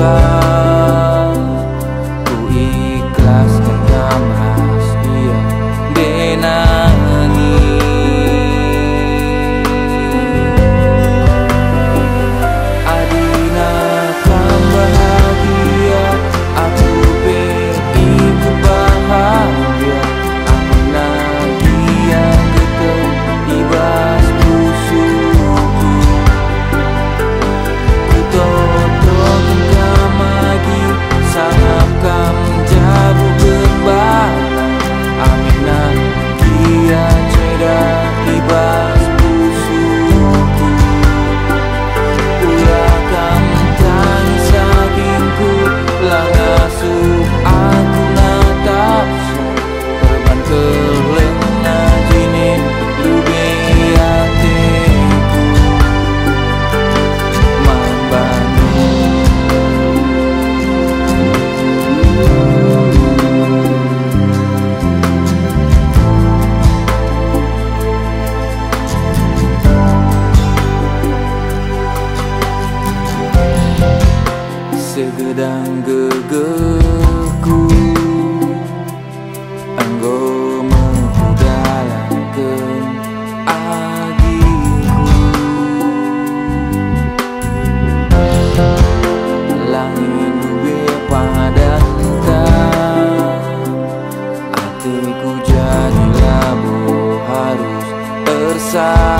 voltar. segedang gegeku Anggo mengudalakan agiku Langit duwe padat Hatiku jadilah boh harus tersayang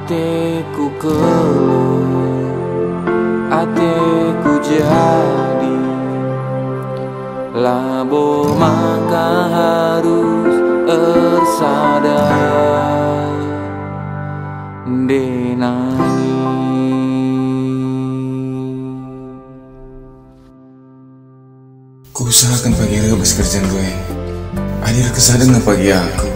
Hatiku keluh Hatiku jadi Labo maka harus Ersada Denangi Ku usahakan pagi rebus kerjaan gue. Adil kesadaran pagi aku.